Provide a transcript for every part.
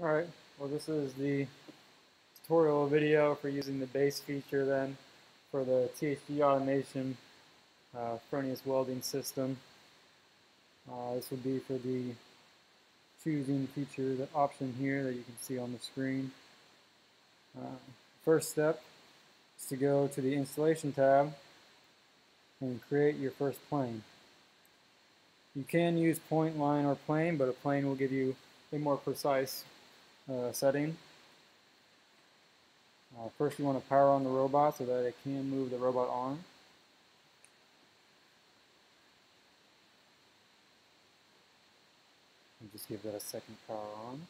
Alright, well this is the tutorial video for using the base feature then for the THG automation uh, Fronius welding system. Uh, this would be for the choosing feature, the option here that you can see on the screen. Uh, first step is to go to the installation tab and create your first plane. You can use point, line, or plane, but a plane will give you a more precise uh, setting. Uh, first you want to power on the robot so that it can move the robot arm. And just give that a second power on.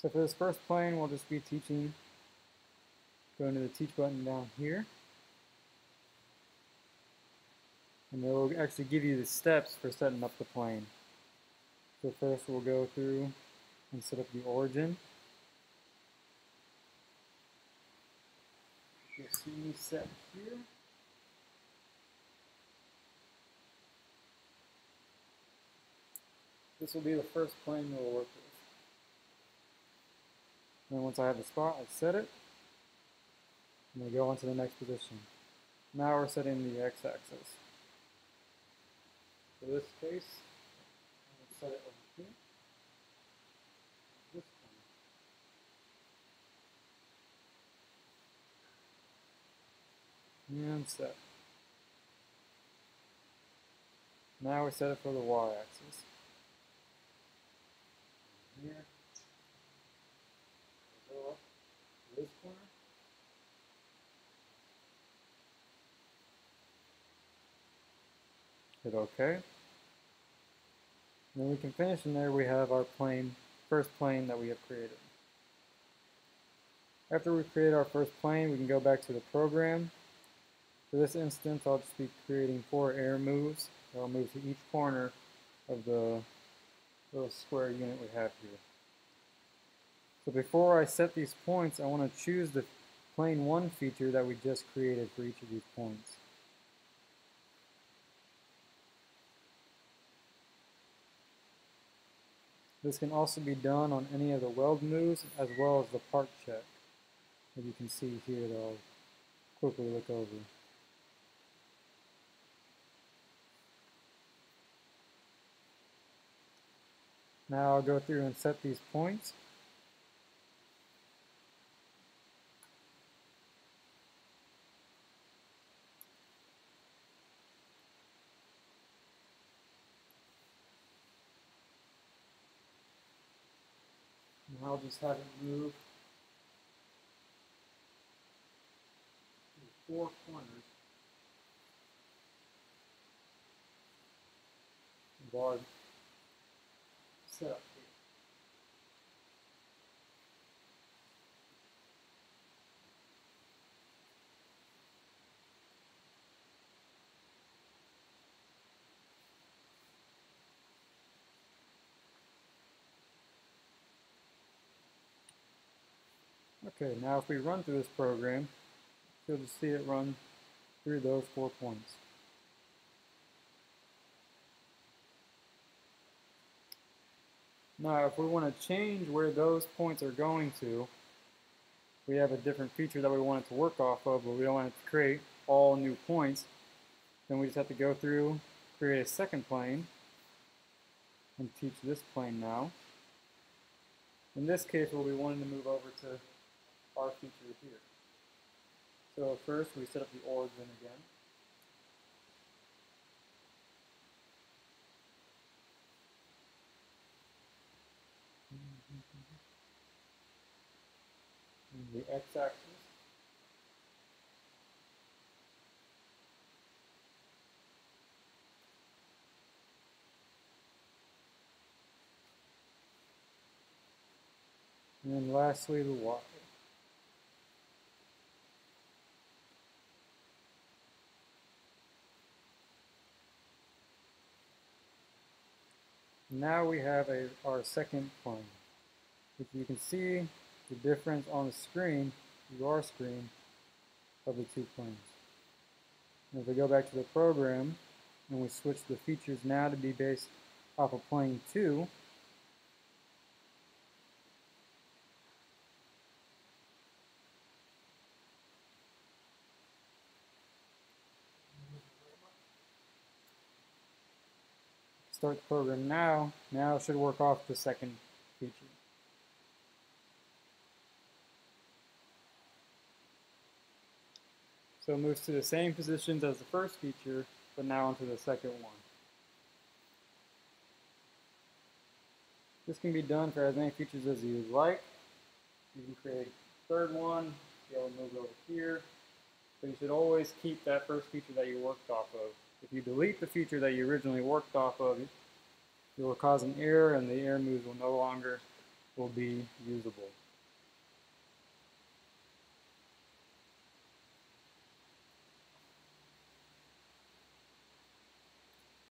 So for this first plane, we'll just be teaching, going to the teach button down here. And it will actually give you the steps for setting up the plane. So first we'll go through and set up the origin. You'll see me set here. This will be the first plane we'll work with. Then once I have the spot, I set it. Going to go on to the next position. Now we're setting the x-axis. For this case, I'm going to set it over here. This one. And set. Now we set it for the y-axis. Here. Go up to this corner. Hit OK. And then we can finish in there we have our plane, first plane that we have created. After we create our first plane, we can go back to the program. For this instance, I'll just be creating four air moves. I'll move to each corner of the little square unit we have here. So before I set these points, I want to choose the plane 1 feature that we just created for each of these points. This can also be done on any of the weld moves as well as the part check as you can see here that I'll quickly look over. Now I'll go through and set these points. I'll just have it move four corners. Of our setup here. Okay, now if we run through this program, you'll just see it run through those four points. Now if we want to change where those points are going to, we have a different feature that we want it to work off of, but we don't want it to create all new points, then we just have to go through, create a second plane, and teach this plane now. In this case, we'll be wanting to move over to our feature here. So first we set up the origin again. the x-axis. And then lastly the y. Now we have a, our second plane. If you can see the difference on the screen, your screen, of the two planes. And if we go back to the program, and we switch the features now to be based off of plane 2. Start the program now. Now it should work off the second feature. So it moves to the same positions as the first feature, but now onto the second one. This can be done for as many features as you like. You can create a third one, be able to move over here. But you should always keep that first feature that you worked off of. If you delete the feature that you originally worked off of, it will cause an error and the air moves will no longer will be usable.